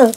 うん。